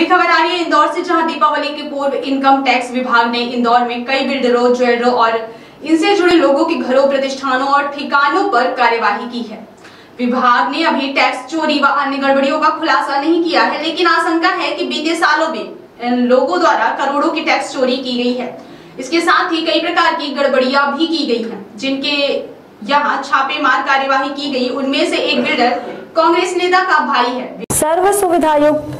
अगली खबर आ रही है इंदौर से, जहाँ दीपावली के पूर्व इनकम टैक्स विभाग ने इंदौर में कई बिल्डरों, ज्वेलरों और इनसे जुड़े लोगों के घरों, प्रतिष्ठानों और ठिकानों पर कार्यवाही की है। विभाग ने अभी टैक्स चोरी व अन्य गड़बड़ियों का खुलासा नहीं किया है, लेकिन आशंका है कि बीते सालों में इन लोगों द्वारा करोड़ों की टैक्स चोरी की गई है। इसके साथ ही कई प्रकार की गड़बड़ियाँ भी की गई हैं, जिनके यहाँ छापेमार कार्यवाही की गई। उनमें से एक बिल्डर कांग्रेस नेता का भाई है। सर्व सुविधा युक्त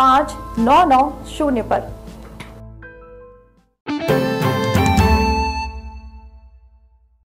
पाँच नौ नौ शून्य पर।